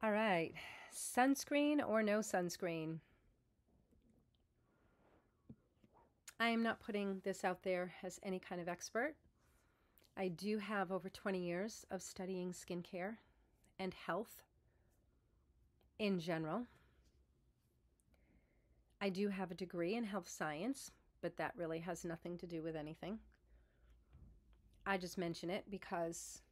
All right. Sunscreen or no sunscreen? I am not putting this out there as any kind of expert. I do have over 20 years of studying skincare and health in general. I do have a degree in health science, but that really has nothing to do with anything. I just mention it because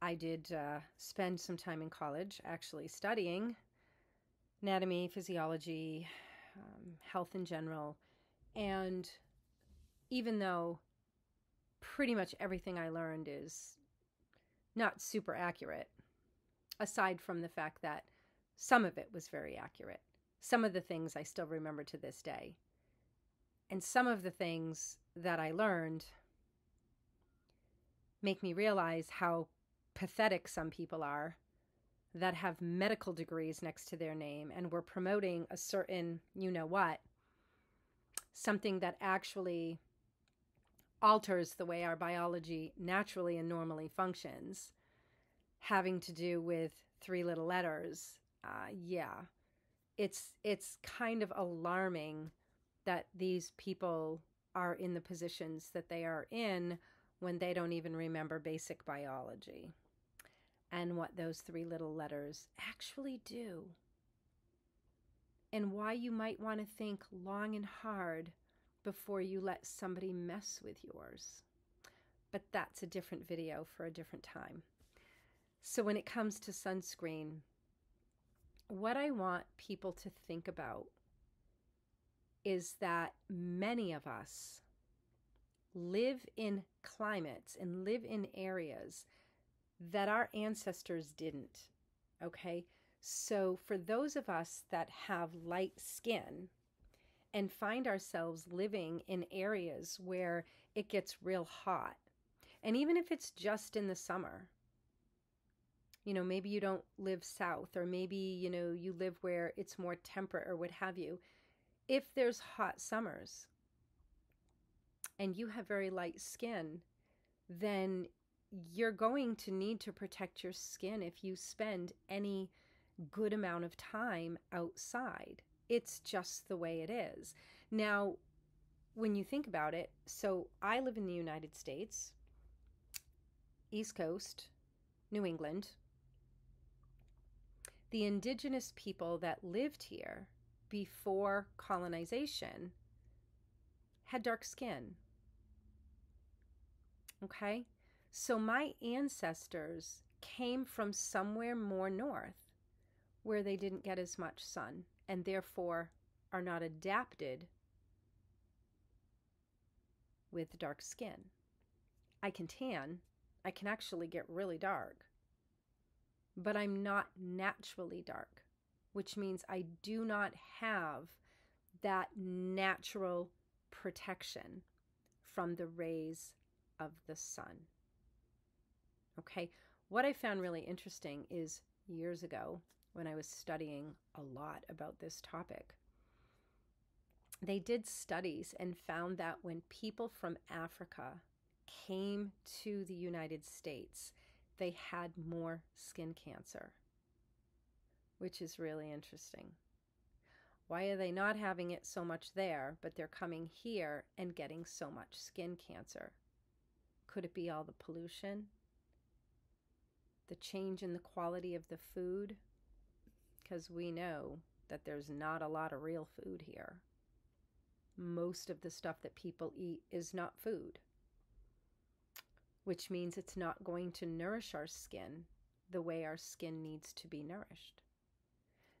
I did uh, spend some time in college actually studying anatomy, physiology, um, health in general. And even though pretty much everything I learned is not super accurate, aside from the fact that some of it was very accurate, some of the things I still remember to this day. And some of the things that I learned make me realize how pathetic some people are that have medical degrees next to their name and were promoting a certain, you know what, something that actually alters the way our biology naturally and normally functions, having to do with three little letters. Uh, yeah, it's it's kind of alarming that these people are in the positions that they are in when they don't even remember basic biology and what those three little letters actually do. And why you might want to think long and hard before you let somebody mess with yours. But that's a different video for a different time. So, when it comes to sunscreen, what I want people to think about is that many of us live in climates and live in areas that our ancestors didn't. Okay. So, for those of us that have light skin and find ourselves living in areas where it gets real hot, and even if it's just in the summer, you know, maybe you don't live south, or maybe, you know, you live where it's more temperate or what have you. If there's hot summers and you have very light skin, then you're going to need to protect your skin if you spend any good amount of time outside. It's just the way it is. Now, when you think about it, so I live in the United States, East Coast, New England. The indigenous people that lived here before colonization had dark skin. Okay? So my ancestors came from somewhere more north where they didn't get as much sun and therefore are not adapted with dark skin. I can tan, I can actually get really dark, but I'm not naturally dark, which means I do not have that natural protection from the rays of the sun. Okay, what I found really interesting is years ago when I was studying a lot about this topic, they did studies and found that when people from Africa came to the United States, they had more skin cancer, which is really interesting. Why are they not having it so much there, but they're coming here and getting so much skin cancer? Could it be all the pollution? The change in the quality of the food because we know that there's not a lot of real food here. Most of the stuff that people eat is not food, which means it's not going to nourish our skin the way our skin needs to be nourished.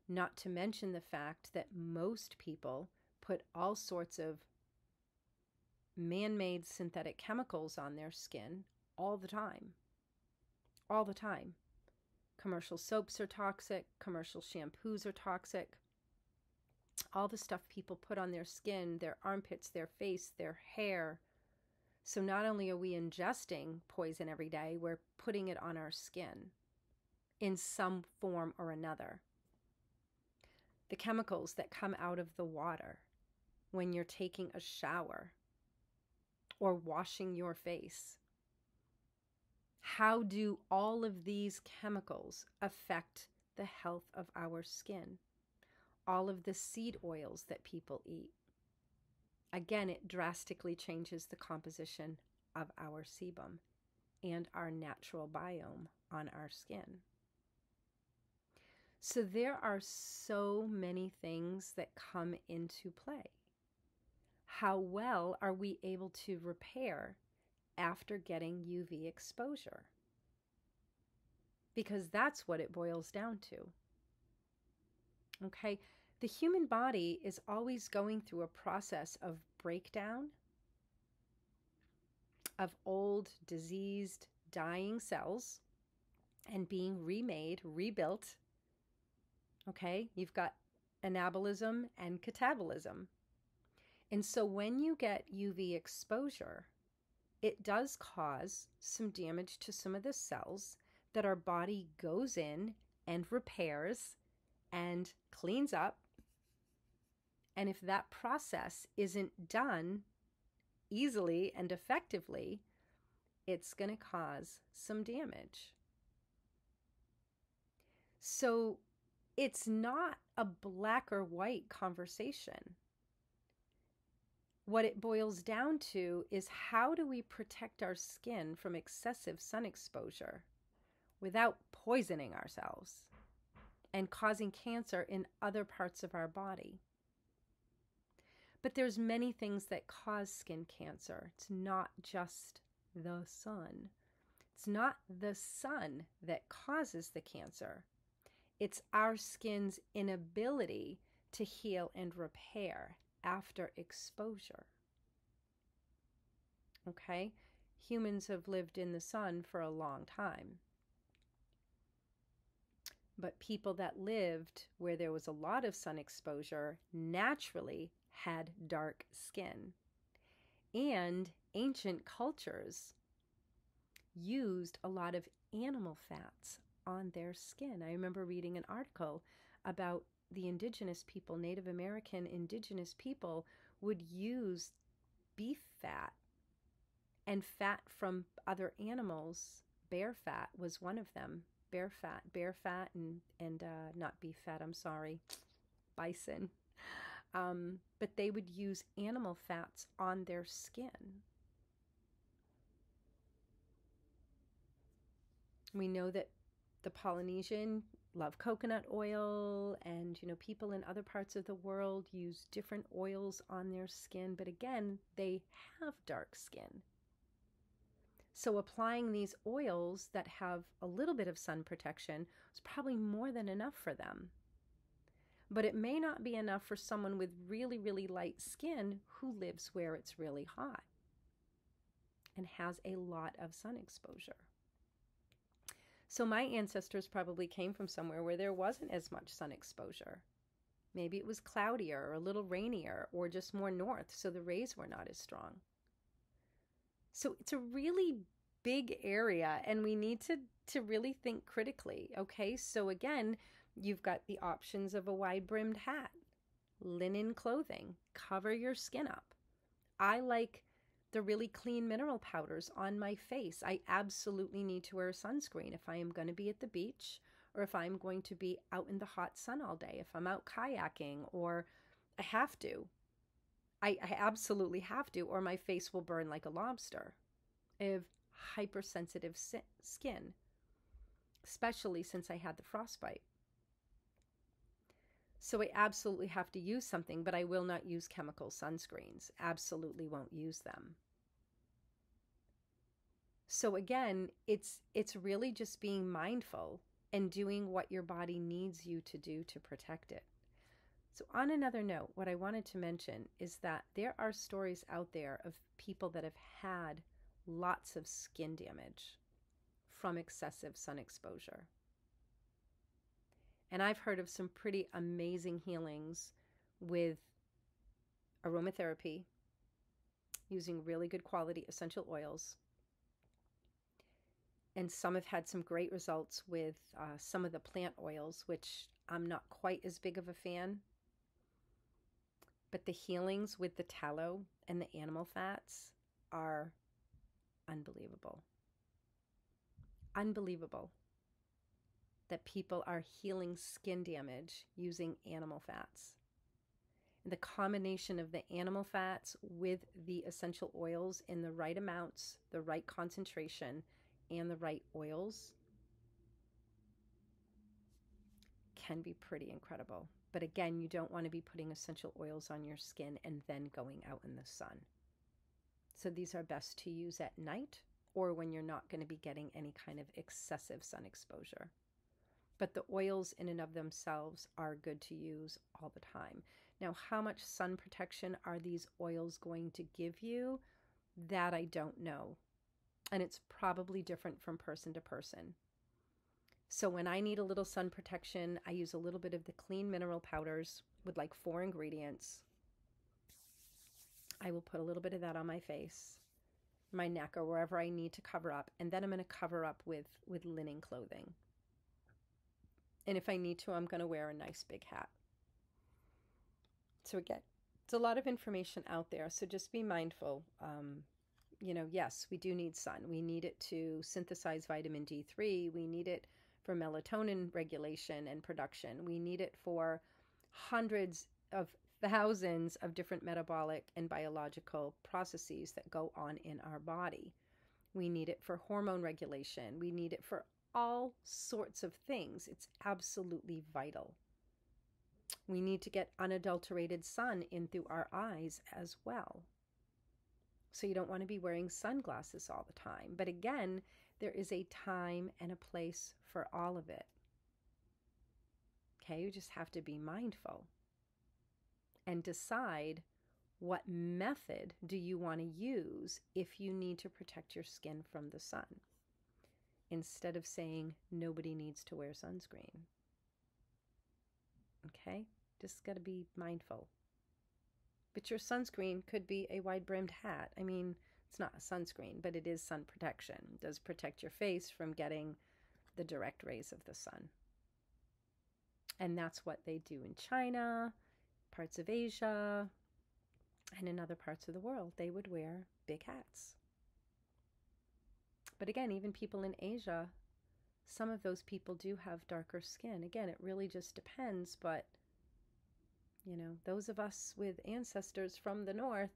Not to mention the fact that most people put all sorts of man made synthetic chemicals on their skin all the time all the time. Commercial soaps are toxic, commercial shampoos are toxic. All the stuff people put on their skin, their armpits, their face, their hair. So not only are we ingesting poison every day, we're putting it on our skin in some form or another. The chemicals that come out of the water when you're taking a shower or washing your face how do all of these chemicals affect the health of our skin. All of the seed oils that people eat. Again, it drastically changes the composition of our sebum and our natural biome on our skin. So there are so many things that come into play. How well are we able to repair after getting UV exposure? Because that's what it boils down to. Okay, the human body is always going through a process of breakdown of old, diseased, dying cells and being remade, rebuilt. Okay, you've got anabolism and catabolism. And so when you get UV exposure, it does cause some damage to some of the cells that our body goes in and repairs and cleans up. And if that process isn't done easily and effectively, it's going to cause some damage. So it's not a black or white conversation. What it boils down to is how do we protect our skin from excessive sun exposure without poisoning ourselves and causing cancer in other parts of our body? But there's many things that cause skin cancer. It's not just the sun. It's not the sun that causes the cancer. It's our skin's inability to heal and repair after exposure. Okay? Humans have lived in the sun for a long time. But people that lived where there was a lot of sun exposure naturally had dark skin. And ancient cultures used a lot of animal fats on their skin. I remember reading an article about the indigenous people, Native American indigenous people, would use beef fat and fat from other animals. Bear fat was one of them. Bear fat, bear fat, and and uh, not beef fat. I'm sorry, bison. Um, but they would use animal fats on their skin. We know that the Polynesian love coconut oil, and you know, people in other parts of the world use different oils on their skin, but again, they have dark skin. So, applying these oils that have a little bit of sun protection is probably more than enough for them but it may not be enough for someone with really, really light skin who lives where it's really hot and has a lot of sun exposure. So, my ancestors probably came from somewhere where there wasn't as much sun exposure. Maybe it was cloudier or a little rainier or just more north, so the rays were not as strong. So, it's a really big area, and we need to, to really think critically. Okay, so again, You've got the options of a wide brimmed hat, linen clothing, cover your skin up. I like the really clean mineral powders on my face. I absolutely need to wear sunscreen if I am going to be at the beach or if I'm going to be out in the hot sun all day, if I'm out kayaking or I have to. I, I absolutely have to, or my face will burn like a lobster. I have hypersensitive skin, especially since I had the frostbite. So I absolutely have to use something, but I will not use chemical sunscreens. Absolutely won't use them. So again, it's it's really just being mindful and doing what your body needs you to do to protect it. So on another note, what I wanted to mention is that there are stories out there of people that have had lots of skin damage from excessive sun exposure. And I've heard of some pretty amazing healings with aromatherapy using really good quality essential oils. And some have had some great results with uh, some of the plant oils, which I'm not quite as big of a fan. But the healings with the tallow and the animal fats are unbelievable. Unbelievable. That people are healing skin damage using animal fats. And the combination of the animal fats with the essential oils in the right amounts, the right concentration, and the right oils can be pretty incredible. But again, you don't want to be putting essential oils on your skin and then going out in the sun. So these are best to use at night or when you're not going to be getting any kind of excessive sun exposure. But the oils in and of themselves are good to use all the time. Now, how much sun protection are these oils going to give you? That I don't know. And it's probably different from person to person. So when I need a little sun protection, I use a little bit of the clean mineral powders with like four ingredients. I will put a little bit of that on my face, my neck, or wherever I need to cover up. And then I'm going to cover up with, with linen clothing. And if I need to, I'm going to wear a nice big hat. So again, it's a lot of information out there. So just be mindful. Um, you know, yes, we do need sun. We need it to synthesize vitamin D3. We need it for melatonin regulation and production. We need it for hundreds of thousands of different metabolic and biological processes that go on in our body. We need it for hormone regulation. We need it for all sorts of things. It's absolutely vital. We need to get unadulterated sun in through our eyes as well. So you don't want to be wearing sunglasses all the time. But again, there is a time and a place for all of it. Okay, you just have to be mindful and decide what method do you want to use if you need to protect your skin from the sun instead of saying nobody needs to wear sunscreen. Okay, just got to be mindful. But your sunscreen could be a wide brimmed hat. I mean, it's not a sunscreen, but it is sun protection. It does protect your face from getting the direct rays of the sun. And that's what they do in China, parts of Asia, and in other parts of the world. They would wear big hats. But again, even people in Asia, some of those people do have darker skin. Again, it really just depends, but you know, those of us with ancestors from the north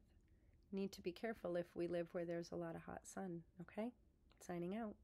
need to be careful if we live where there's a lot of hot sun, okay? Signing out.